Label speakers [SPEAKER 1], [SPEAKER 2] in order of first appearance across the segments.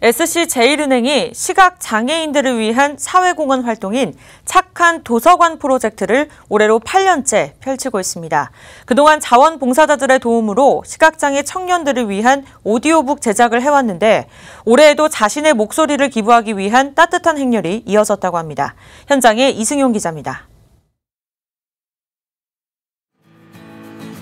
[SPEAKER 1] SC제일은행이 시각 장애인들을 위한 사회공헌 활동인 착한 도서관 프로젝트를 올해로 8년째 펼치고 있습니다. 그동안 자원봉사자들의 도움으로 시각장애 청년들을 위한 오디오북 제작을 해왔는데 올해에도 자신의 목소리를 기부하기 위한 따뜻한 행렬이 이어졌다고 합니다. 현장에 이승용 기자입니다.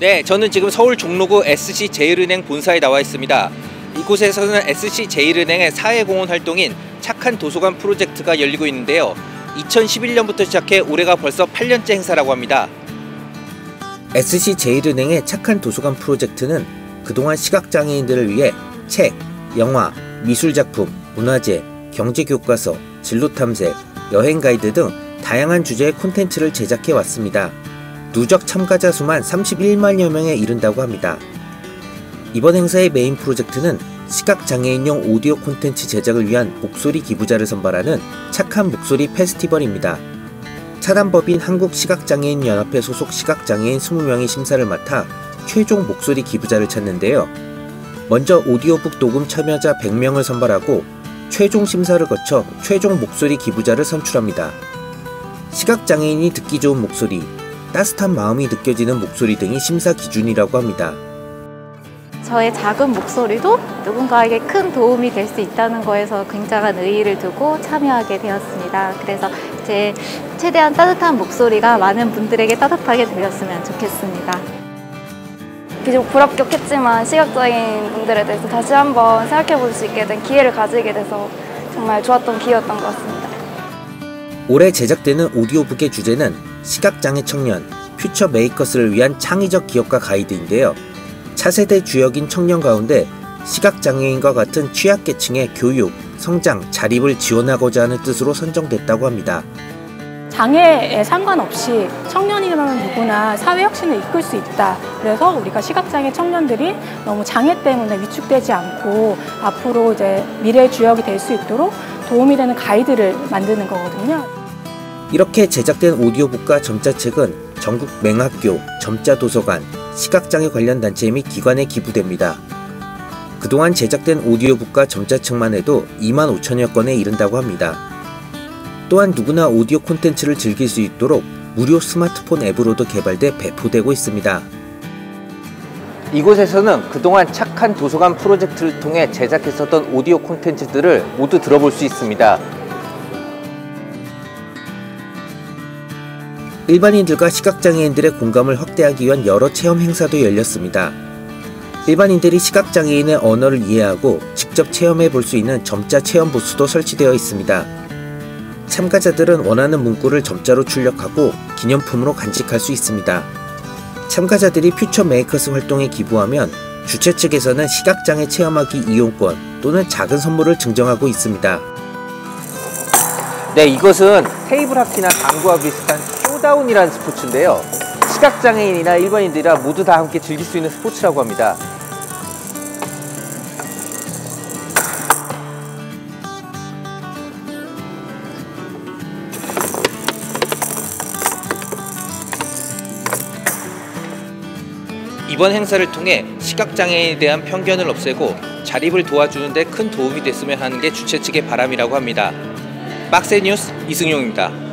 [SPEAKER 2] 네, 저는 지금 서울 종로구 SC제일은행 본사에 나와 있습니다. 이곳에서는 SC제일은행의 사회공헌 활동인 착한 도서관 프로젝트가 열리고 있는데요. 2011년부터 시작해 올해가 벌써 8년째 행사라고 합니다.
[SPEAKER 3] SC제일은행의 착한 도서관 프로젝트는 그동안 시각장애인들을 위해 책, 영화, 미술작품, 문화재, 경제교과서, 진로탐색, 여행 가이드 등 다양한 주제의 콘텐츠를 제작해 왔습니다. 누적 참가자 수만 31만여 명에 이른다고 합니다. 이번 행사의 메인 프로젝트는 시각장애인용 오디오 콘텐츠 제작을 위한 목소리 기부자를 선발하는 착한 목소리 페스티벌입니다. 차단법인 한국시각장애인연합회 소속 시각장애인 20명이 심사를 맡아 최종 목소리 기부자를 찾는데요. 먼저 오디오북 녹음 참여자 100명을 선발하고 최종 심사를 거쳐 최종 목소리 기부자를 선출합니다. 시각장애인이 듣기 좋은 목소리, 따뜻한 마음이 느껴지는 목소리 등이 심사 기준이라고 합니다.
[SPEAKER 4] 저의 작은 목소리도 누군가에게 큰 도움이 될 수 있다는 거에서 굉장한 의의를 두고 참여하게 되었습니다. 그래서 제 최대한 따뜻한 목소리가 많은 분들에게 따뜻하게 들렸으면 좋겠습니다.
[SPEAKER 5] 비록 불합격했지만 시각장애인 분들에 대해서 다시 한번 생각해 볼 수 있게 된 기회를 가지게 돼서 정말 좋았던 기회였던 것 같습니다.
[SPEAKER 3] 올해 제작되는 오디오북의 주제는 시각장애 청년, 퓨처 메이커스를 위한 창의적 기업가 가이드인데요. 차세대 주역인 청년 가운데 시각장애인과 같은 취약계층의 교육, 성장, 자립을 지원하고자 하는 뜻으로 선정됐다고 합니다.
[SPEAKER 6] 장애에 상관없이 청년이라면 누구나 사회 혁신을 이끌 수 있다. 그래서 우리가 시각장애 청년들이 너무 장애 때문에 위축되지 않고 앞으로 이제 미래의 주역이 될 수 있도록 도움이 되는 가이드를 만드는 거거든요.
[SPEAKER 3] 이렇게 제작된 오디오북과 점자책은 전국 맹학교, 점자도서관, 시각장애 관련 단체 및 기관에 기부됩니다. 그동안 제작된 오디오북과 점자책만 해도 2만 5천여 건에 이른다고 합니다. 또한 누구나 오디오 콘텐츠를 즐길 수 있도록 무료 스마트폰 앱으로도 개발돼 배포되고 있습니다.
[SPEAKER 2] 이곳에서는 그동안 착한 도서관 프로젝트를 통해 제작했었던 오디오 콘텐츠들을 모두 들어볼 수 있습니다.
[SPEAKER 3] 일반인들과 시각장애인들의 공감을 확대하기 위한 여러 체험 행사도 열렸습니다. 일반인들이 시각장애인의 언어를 이해하고 직접 체험해 볼 수 있는 점자 체험 부스도 설치되어 있습니다. 참가자들은 원하는 문구를 점자로 출력하고 기념품으로 간직할 수 있습니다. 참가자들이 퓨처 메이커스 활동에 기부하면 주최 측에서는 시각장애 체험하기 이용권 또는 작은 선물을 증정하고 있습니다.
[SPEAKER 2] 네, 이것은 테이블 하키나 당구와 비슷한 showdown이라는 스포츠인데요. 시각장애인이나 일반인들이라 모두 다 함께 즐길 수 있는 스포츠라고 합니다. 이번 행사를 통해 시각장애인에 대한 편견을 없애고 자립을 도와주는 데 큰 도움이 됐으면 하는 게 주최 측의 바람이라고 합니다. 빡세 뉴스 이승용입니다.